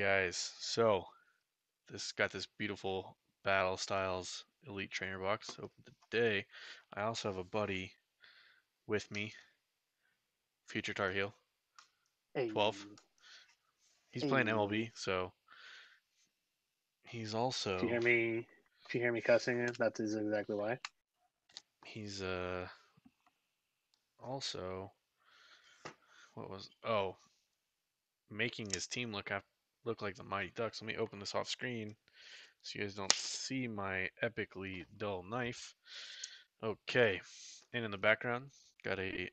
guys. So this got this beautiful Battle Styles Elite Trainer box open today. I also have a buddy with me, Future Tar Heel. Hey. 12. He's playing MLB, so he's also If you hear me, if you hear me cussing, that is exactly why. he's uh also what was oh making his team look up look like the Mighty Ducks. Let me open this off screen so you guys don't see my epically dull knife. Okay, and in the background got a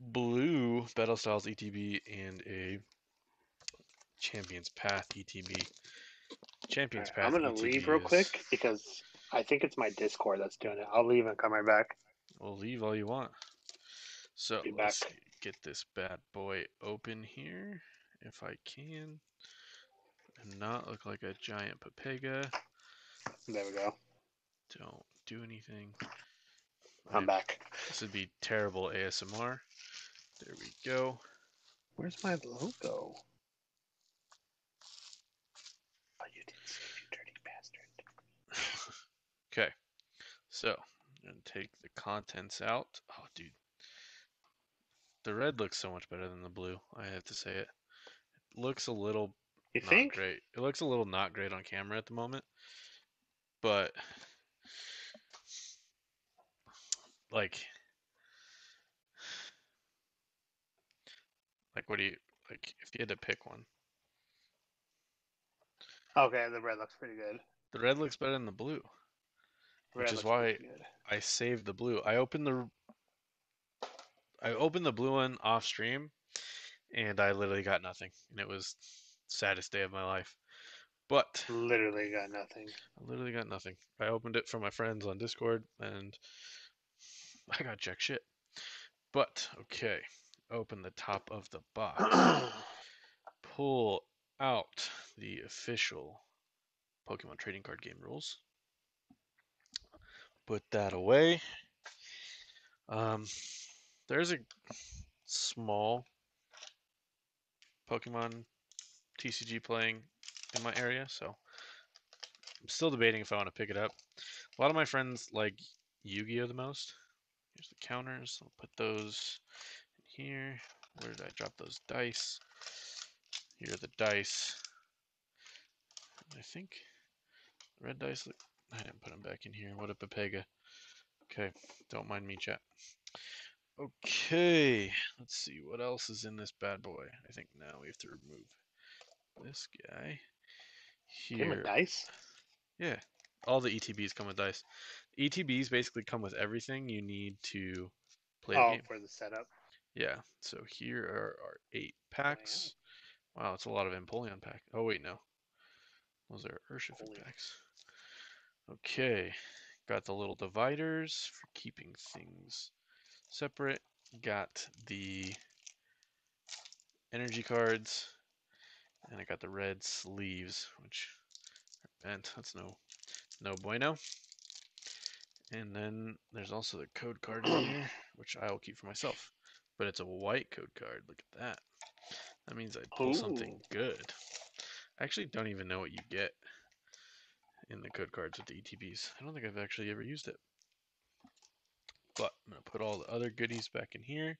blue Battle Styles ETB and a Champions Path ETB. Champions Alright, Path. I'm gonna ETB leave real is- quick because I think it's my Discord that's doing it. I'll leave and come right back. We'll leave all you want. So let's get this bad boy open here, if I can, and not look like a giant papega. There we go. Don't do anything. I'm back. This would be terrible ASMR. There we go. Where's my logo? Oh, you didn't save, you dirty bastard. Okay, so I'm gonna take the contents out. Oh, dude, the red looks so much better than the blue. I have to say it. Looks a little You not think? great. It looks a little not great on camera at the moment, but like, like what do you like? If you had to pick one, Okay, the red looks pretty good. the red looks better than the blue. Which Red is why. I saved the blue. I opened the I opened the blue one off stream, and I literally got nothing, and it was saddest day of my life. But Literally got nothing. I literally got nothing. I opened it for my friends on Discord and I got jack shit. But okay, open the top of the box. Pull out the official Pokemon trading card game rules. Put that away. Um, there's a small Pokemon TCG playing in my area, so I'm still debating if I want to pick it up. A lot of my friends like Yu-Gi-Oh the most. Here's the counters. I'll put those in here. Where did I drop those dice? Here are the dice. I think red dice. Look, I didn't put them back in here. What a papega. Okay, don't mind me, chat. Okay, let's see what else is in this bad boy. I think now we have to remove this guy here. dice? Yeah, all the ETBs come with dice. ETBs basically come with everything you need to play the Oh, game. for the setup. Yeah, so here are our eight packs. Wow, it's a lot of Empoleon pack. Oh wait, no. Those are Urshifu packs. Okay, got the little dividers for keeping things separate. Got the energy cards, and I got the red sleeves, which are bent. That's no, no bueno. And then there's also the code card in here, which I will keep for myself. But it's a white code card. Look at that. That means I pull something good. I actually don't even know what you get in the code cards with the ETBs. I don't think I've actually ever used it. But I'm going to put all the other goodies back in here.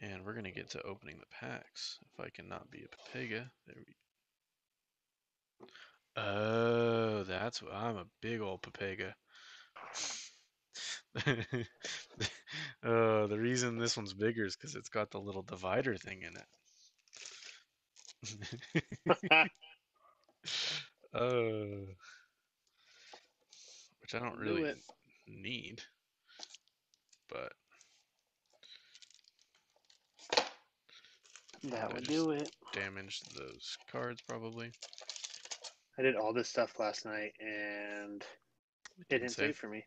And we're going to get to opening the packs. If I cannot be a Papega. There we Oh, that's what I'm a big old Papega. uh, the reason this one's bigger is because it's got the little divider thing in it. uh, which I don't really it. need, but That would do it. damaged those cards probably. I did all this stuff last night and it didn't save for me.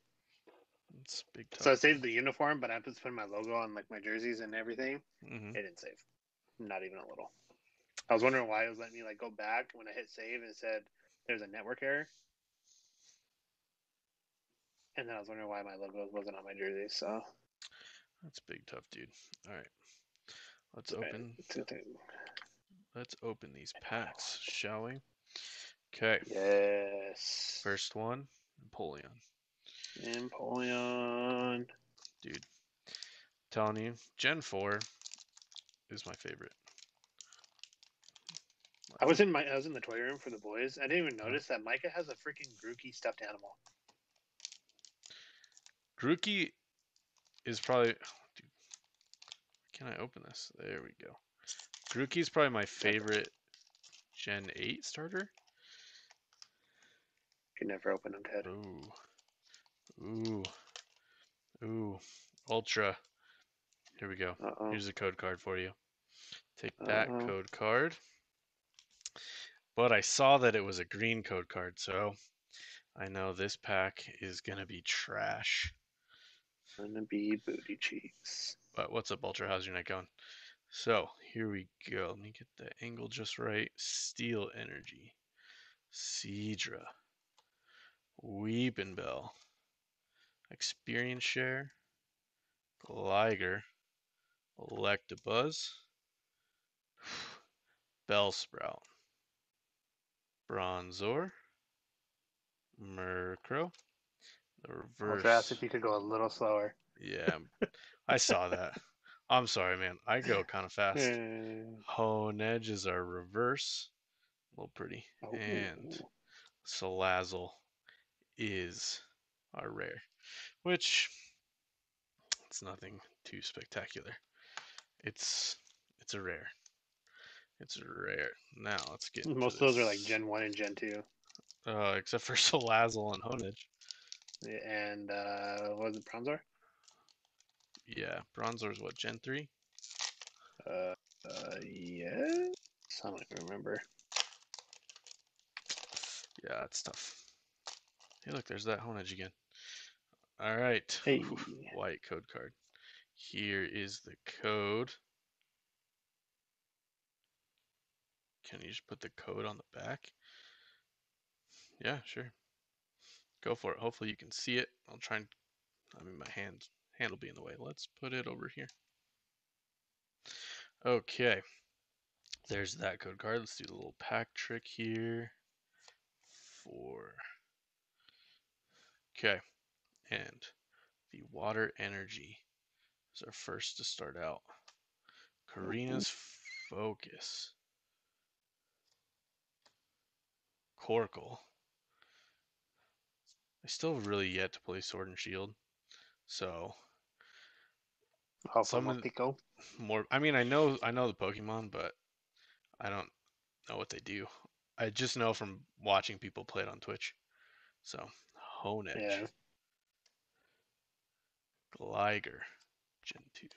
It's big So I saved the uniform, but I have to put my logo on like my jerseys and everything. hmm It didn't save. Not even a little. I was wondering why it was letting me like go back when I hit save and it said there's a network error. And then I was wondering why my logo wasn't on my jersey. So That's big tough, dude. All right, Let's open. it's a good thing. Let's open these packs, shall we? Okay. Yes. First one, Napoleon. Napoleon. Dude, telling you, Gen 4 is my favorite. I was in my I was in the toy room for the boys. I didn't even notice that Micah has a freaking Grookey stuffed animal. Grookey is probably. Dude, can I open this? There we go. Grookey is probably my favorite Gen 8 starter. Could never open them, Ted. Ooh. Ooh. Ooh. Ultra. Here we go. Uh oh. Here's a code card for you. Take that Uh-oh. code card. But I saw that it was a green code card, so I know this pack is gonna be trash. Gonna be booty cheeks. But what's up, Ultra? How's your night going? So here we go. Let me get the angle just right. Steel Energy, Seadra, Weepinbell, Experience Share, Gligar, Electabuzz, Bellsprout, Bronzor, Murkrow, the I'll ask if you could go a little slower. Yeah, I saw that. I'm sorry, man. I go kind of fast. Uh, Honedge is our reverse. A little pretty. oh, And Salazzle is our rare, which it's nothing too spectacular. It's it's a rare. It's rare. Now let's get most of those are like. Gen One and Gen Two, Uh, except for Salazzle and Honedge. And uh, what was it, Bronzor? Yeah, Bronzor is what Gen three. Uh, uh, yes. I don't remember. Yeah, it's tough. Hey, look, there's that Honedge again. All right. Hey. White code card. Here is the code. Can you just put the code on the back? Yeah, sure. Go for it. Hopefully you can see it. I'll try and, I mean, my hand, hand will be in the way. Let's put it over here. Okay. There's that code card. Let's do the little pack trick here. Four. Okay. And the water energy is our first to start out. Korrina's focus. Corkle. I still have really yet to play Sword and Shield. So Oh, Some of- Pico. more I mean I know I know the Pokemon, but I don't know what they do. I just know from watching people play it on Twitch. So Honedge. Yeah. Gligar, Gen 2.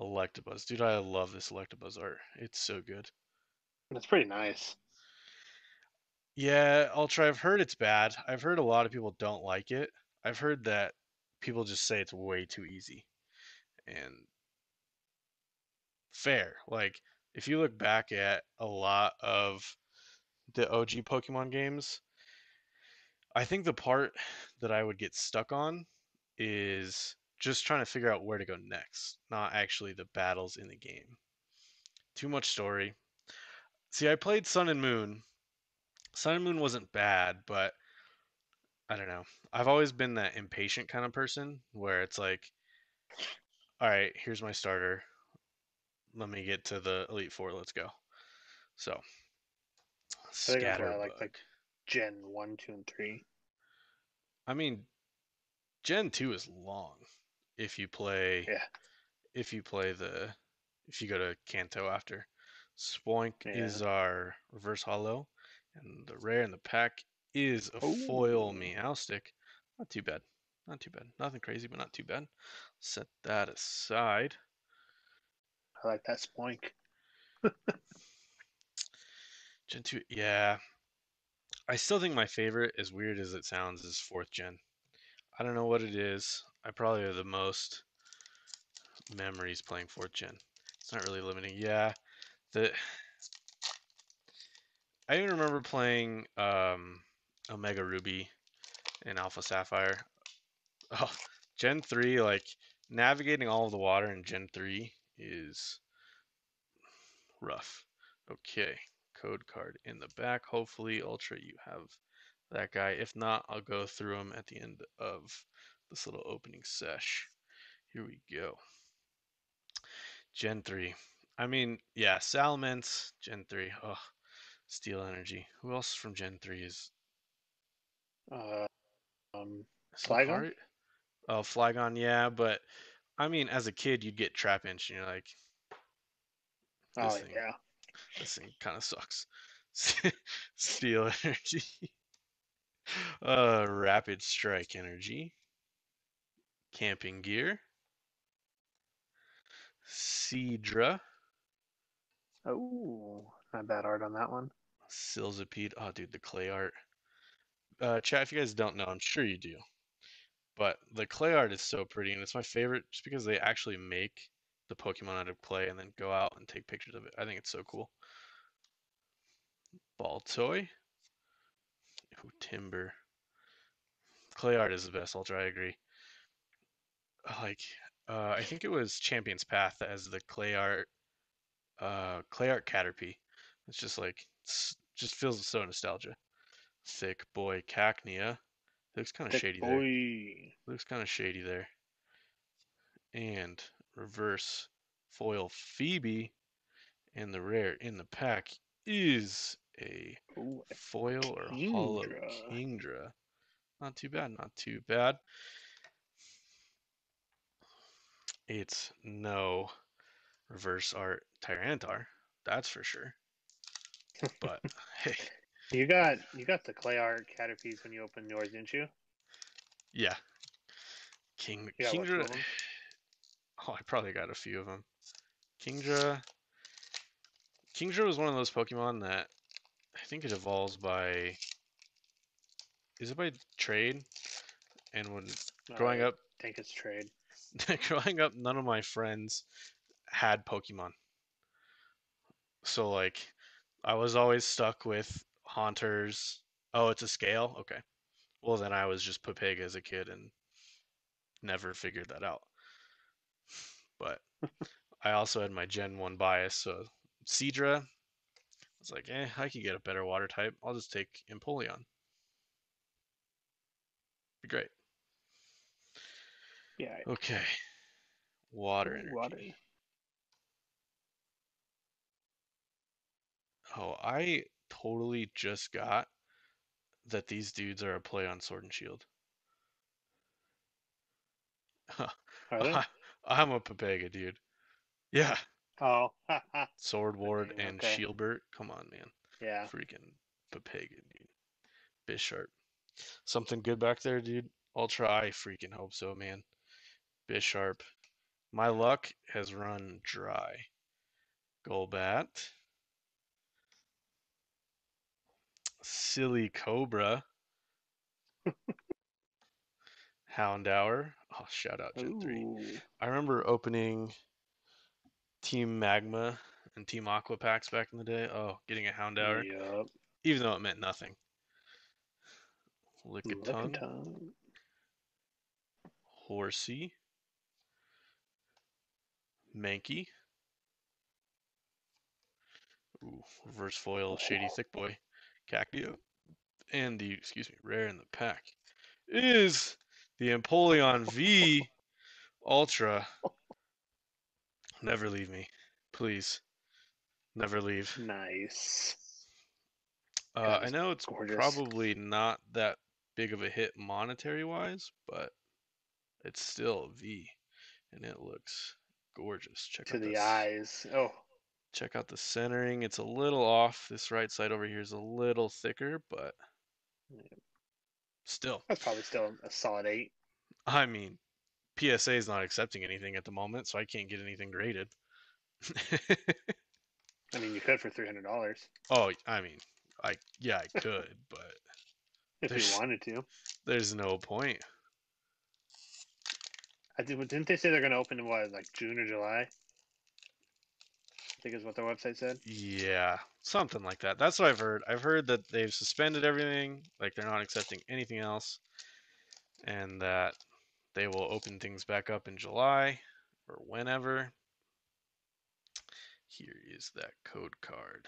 Electabuzz. Dude, I love this Electabuzz art. It's so good. It's pretty nice. Yeah, Ultra, I've heard it's bad. I've heard a lot of people don't like it. I've heard that people just say it's way too easy. And fair. Like, if you look back at a lot of the OG Pokemon games, I think the part that I would get stuck on is just trying to figure out where to go next, not actually the battles in the game. Too much story. See, I played Sun and Moon. Sun and Moon wasn't bad, but I don't know. I've always been that impatient kind of person where it's like, all right, here's my starter. Let me get to the Elite Four. Let's go. So, think that's why I like, like, Gen One, Two, and Three. I mean, Gen 2 is long if you play Yeah. if you play the if you go to Kanto after. Spoink Yeah. is our reverse hollow, and the rare in the pack is a foil Ooh. Meowstic. Not too bad. Not too bad. Nothing crazy, but not too bad. Set that aside. I like that Spoink. Gen 2, yeah. I still think my favorite, as weird as it sounds, is fourth gen. I don't know what it is. I probably have the most memories playing fourth gen. It's not really limiting. Yeah, the I even remember playing um, Omega Ruby and Alpha Sapphire. Oh, Gen three, like navigating all of the water in Gen three is rough. Okay, code card in the back. Hopefully, Ultra, you have that guy. If not, I'll go through them at the end of this little opening sesh. Here we go. Gen 3. I mean, yeah, Salamence, Gen 3. Oh, Steel Energy. Who else from Gen 3 is Uh, um, Flygon? Oh, Flygon, yeah, but I mean, as a kid, you'd get Trapinch, and you're like, oh thing. yeah. this thing kind of sucks. Steel Energy. uh, Rapid Strike Energy. Camping Gear. Seadra. Oh, not bad art on that one. Sizzlipede. Oh, dude, the clay art. Uh, chat, if you guys don't know, I'm sure you do. But the clay art is so pretty, and it's my favorite just because they actually make the Pokemon out of clay and then go out and take pictures of it. I think it's so cool. Baltoy. Ooh, Timburr. Clay art is the best, Ultra, I agree. Like, uh, I think it was Champion's Path has the clay art, uh, clay art Caterpie. It's just like, it's, just feels so nostalgia. Thick boy Cacnea. Looks kind of shady there. Looks kind of shady there. And reverse foil Phoebe. And the rare in the pack is a Ooh, foil or hollow Kingdra. Kingdra. Not too bad, not too bad. It's no reverse art Tyranitar, that's for sure. But hey, you got you got the clay art Caterpies when you opened yours, didn't you? yeah. King You got what, two Kingdra. Oh, I probably got a few of them. Kingdra. Kingdra was one of those Pokemon that I think it evolves by. Is it by trade? And when uh, growing I up, I think it's trade. growing up, none of my friends had Pokemon. So like, I was always stuck with Haunters. Oh, it's a scale. Okay. Well, then I was just Papega as a kid and never figured that out. But I also had my Gen One bias, so Seadra. I was like, eh, I could get a better water type. I'll just take Empoleon. Be great. Yeah. Okay. Water energy. Water. Oh, I totally just got that these dudes are a play on Sword and Shield. They? I'm a Papega, dude. Yeah. oh. Sword Ward Okay, and. Shieldbert. Come on, man. yeah. Freaking Papega, dude. Bisharp. Something good back there, dude? Ultra, I freaking hope so, man. Bisharp. My luck has run dry. Golbat. Silicobra. Houndour. Oh, shout out Gen 3. I remember opening Team Magma and Team Aqua packs back in the day. Oh, getting a Houndour, Yup. even though it meant nothing. Lickitung, Lickitung. Horsea, Mankey. Ooh, reverse foil, Shady Thick Boy, Cacnea. And the, excuse me, rare in the pack is the Empoleon V Ultra. Never leave me. Please. Never leave. Nice. Uh, I know it's gorgeous. probably not that big of a hit monetary wise, but it's still a V, and it looks gorgeous. Check To out the this. eyes. Oh, Check out the centering. It's a little off. This right side over here is a little thicker, but still. that's probably still a solid eight. I mean, PSA is not accepting anything at the moment, so I can't get anything graded. I mean, you could for three hundred dollars oh, I mean, I yeah, I could, but if you wanted to. there's no point. I did, didn't they say they're going to open in what, like June or July? I think is what their website said. Yeah, something like that. That's what I've heard. I've heard that they've suspended everything, like they're not accepting anything else, and that they will open things back up in July or whenever. Here is that code card.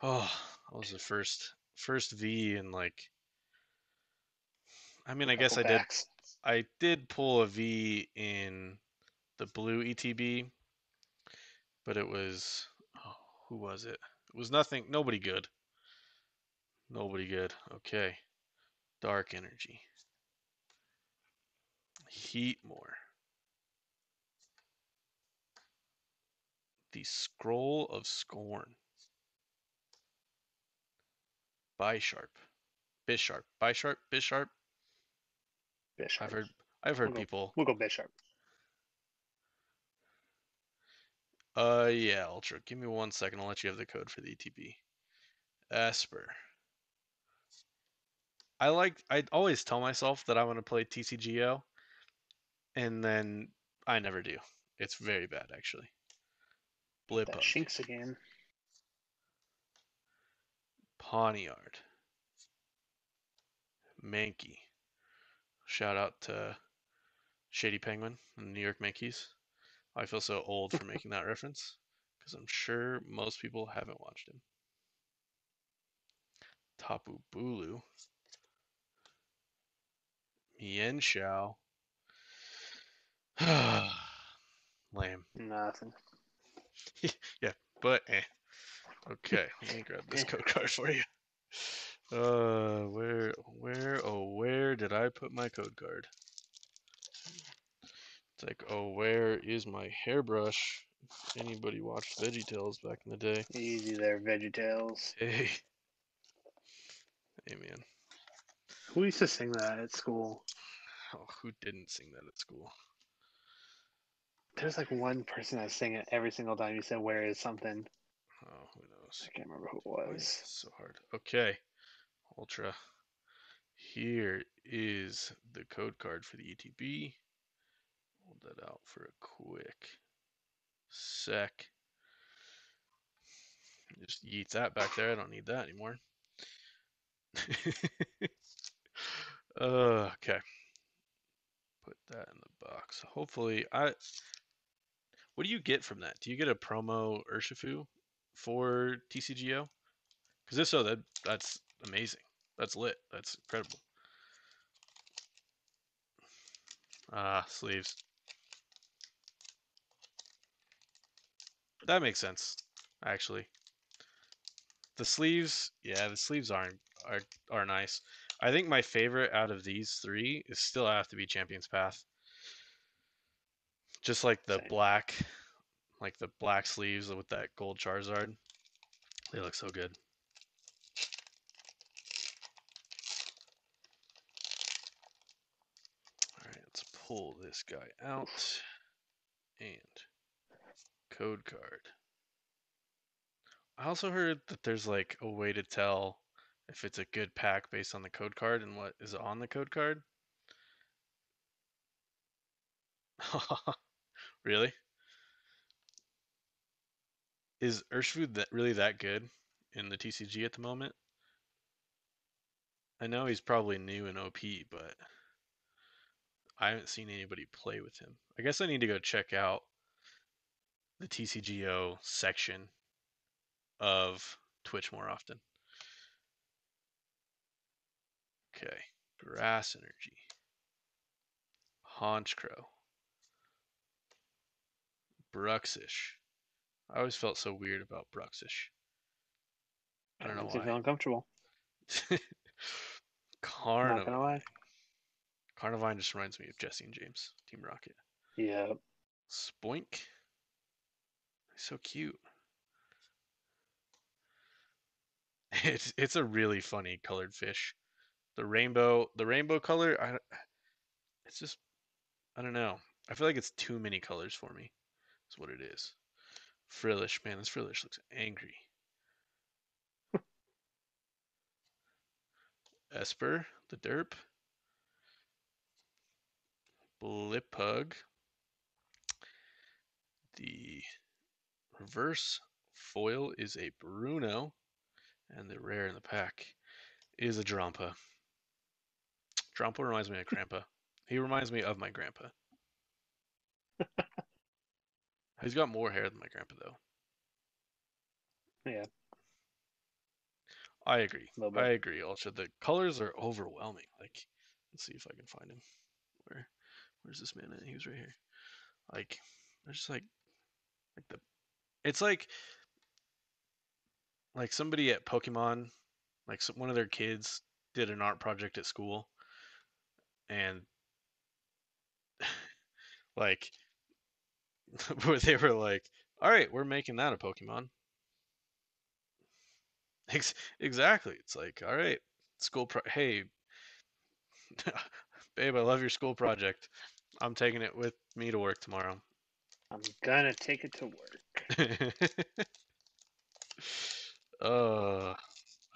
Oh, that was the first first V in like. I mean, I guess I did. I did pull a V in the blue ETB, but it was oh, who was it? It was nothing. Nobody good. Nobody good. Okay, dark energy. Heatmor. The scroll of scorn. Bisharp. Bisharp. Bisharp. Bisharp. Bishop. I've heard I've heard We'll go- people We'll go Bishop. Uh, yeah, Ultra. Give me one second. I'll let you have the code for the ETP. Espurr. I like. I always tell myself that I want to play TCGO, and then I never do. It's very bad, actually. Blip That Shinx again. Pawniard. Mankey. Shout out to Shady Penguin and New York Yankees. I feel so old for making that reference because I'm sure most people haven't watched him. Tapu Bulu. Yen Xiao. Lame. Nothing. Yeah, but eh. Okay, let me grab this code card for you. Uh, where, where, oh, where did I put my code card? It's like, oh, where is my hairbrush? If anybody watched VeggieTales back in the day. Easy there, VeggieTales. Hey. Hey, man. Who used to sing that at school? Oh, who didn't sing that at school? There's like one person that sang it every single time you said "Where is something." Oh, who knows? I can't remember who it was. so hard. Okay, Ultra. Here is the code card for the ETB. Hold that out for a quick sec. Just yeet that back there. I don't need that anymore. uh, okay. Put that in the box. Hopefully, I. What do you get from that? Do you get a promo Urshifu for TCGO? Because if so, that that's amazing. That's lit. That's incredible. Ah, sleeves. That makes sense, actually. The sleeves, yeah, the sleeves aren't are are nice. I think my favorite out of these three is still have to be Champion's Path. Just like the Same. black, like the black sleeves with that gold Charizard. They look so good. Alright, let's pull this guy out. And code card. I also heard that there's like a way to tell if it's a good pack based on the code card and what is on the code card. really? Is Urshifu that really that good in the TCG at the moment? I know he's probably new in OP, but I haven't seen anybody play with him. I guess I need to go check out the TCGO section of Twitch more often. Okay, Grass Energy, Honchkrow, Bruxish. I always felt so weird about Bruxish. I don't know why. feel uncomfortable. Not Carnivine. gonna lie. Carnivine just reminds me of Jessie and James, Team Rocket. Yeah. Spoink. So cute. It's it's a really funny colored fish. The rainbow the rainbow color, I it's just I don't know. I feel like it's too many colors for me. That's what it is. Frillish, man, this Frillish looks angry. Espurr, the derp. Blipbug. The reverse foil is a Bruno, and the rare in the pack is a Drampa. Drampa reminds me of Grandpa. He reminds me of my grandpa. He's got more hair than my grandpa, though. Yeah. I agree. I agree. Also, the colors are overwhelming. Like, let's see if I can find him. Where, where's this man at? He was right here. Like, they're just like, like the, it's like, like somebody at Pokemon, like some, one of their kids did an art project at school, and like, where they were like, all right, we're making that a Pokemon. Ex- exactly. It's like, all right, school pro hey, babe, I love your school project. I'm taking it with me to work tomorrow. I'm gonna take it to work. uh,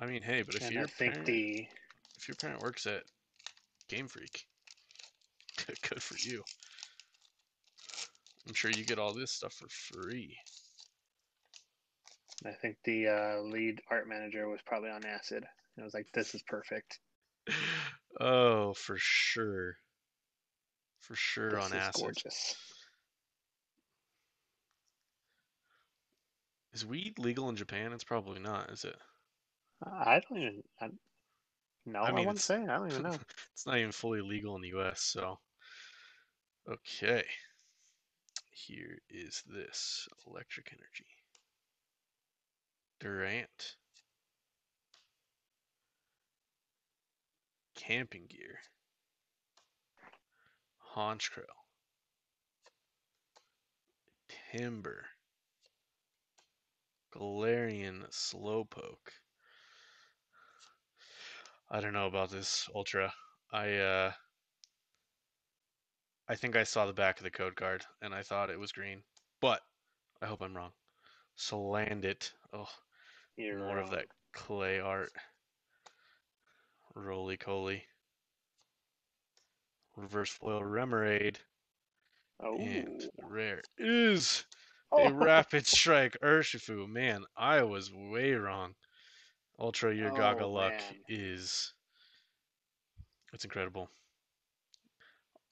I mean, hey, but if and your I think parent, the if your parent works at Game Freak, good for you. I'm sure you get all this stuff for free. I think the uh, lead art manager was probably on acid. I was like, "This is perfect. Oh, for sure. For sure This on is acid. gorgeous." Is weed legal in Japan? It's probably not, is it? I don't even. I, no, I I, mean, wouldn't say. I don't even know. it's not even fully legal in the US, so. Okay. Here is this electric energy. Durant. Camping gear. Honchkrow. Timburr. Galarian Slowpoke. I don't know about this Ultra. I uh I think I saw the back of the code card and I thought it was green. But I hope I'm wrong. Salandit. Oh, You're more of that clay art. Rolycoly. Reverse foil Remoraid. Oh, And rare is oh. a rapid strike Urshifu. Man, I was way wrong. Ultra Your Gaga Oh, Luck man. is it's incredible.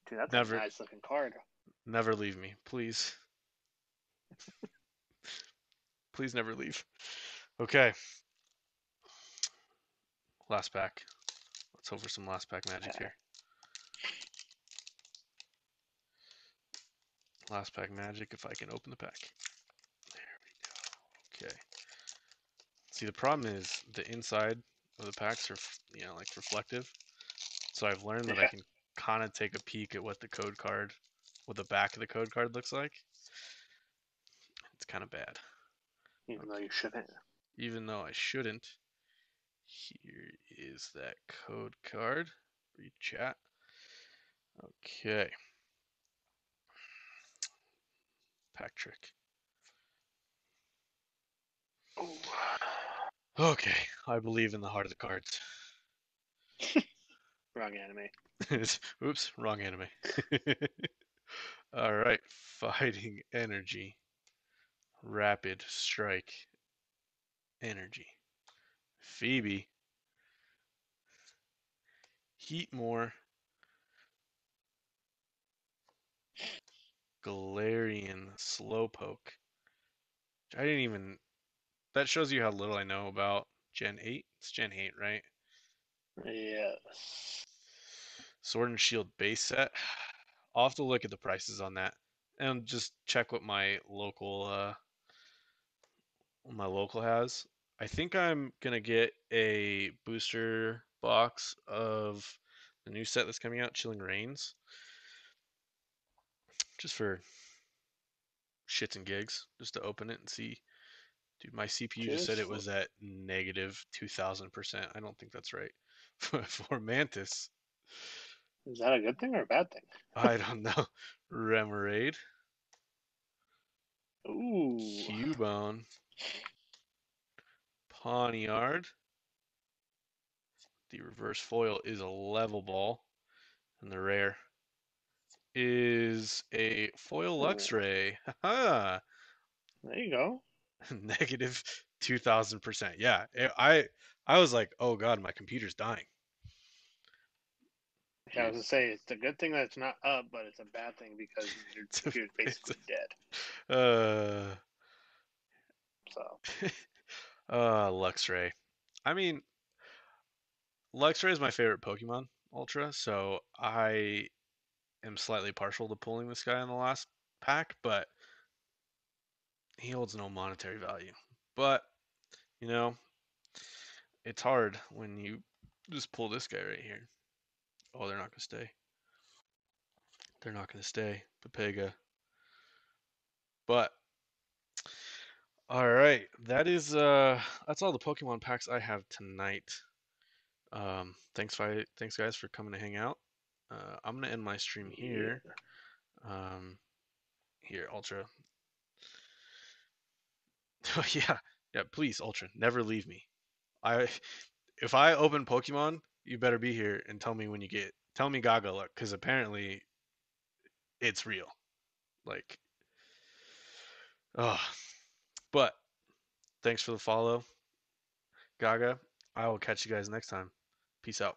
Dude, that's never- a nice looking card. Never leave me, please. please never leave. Okay. Last pack. Let's hope for some last pack magic Okay. here. Last pack magic if I can open the pack. There we go. Okay. See the problem is the inside of the packs are you know like reflective. So I've learned that I can kind of take a peek at what the code card what the back of the code card looks like. It's kind of bad. Even though you shouldn't. Even though I shouldn't. Here is that code card. Read chat. Okay. Pack trick. Oh. Okay, I believe in the heart of the cards. Wrong anime. Oops, wrong anime. All right, fighting energy, rapid strike, energy, Phoebe, Heatmor, Galarian Slowpoke. I didn't even. That shows you how little I know about Gen 8. It's Gen 8, right? Yes. Sword and Shield base set. I'll have to look at the prices on that and just check what my local uh my local has. I think I'm gonna get a booster box of the new set that's coming out, Chilling Reigns. Just for shits and gigs, just to open it and see. Dude, my CPU just said it was at negative two thousand percent. I don't think that's right for Mantis. Is that a good thing or a bad thing? I don't know. Remoraid, Ooh. Cubone, Pawniard. The reverse foil is a level ball, and the rare is a foil. Luxray. There you go. negative two thousand percent. Yeah, it- I I was like, oh god, my computer's dying. Yeah, I was gonna say it's a good thing that it's not up, but it's a bad thing because your computer's basically dead. uh, So uh, Luxray. I mean, Luxray is my favorite Pokemon Ultra, so I am slightly partial to pulling this guy in the last pack, but he holds no monetary value. But, you know, it's hard when you just pull this guy right here. Oh, they're not going to stay. They're not going to stay. Papega. But all right, that is uh that's all the Pokemon packs I have tonight. Um thanks thanks guys for coming to hang out. Uh I'm going to end my stream here. Um here, Ultra. Oh yeah. Yeah, please Ultra, never leave me. I if I open Pokemon, you better be here and tell me when you get tell me Gaga luck cuz apparently it's real. Like oh, but thanks for the follow. Gaga, I will catch you guys next time. Peace out.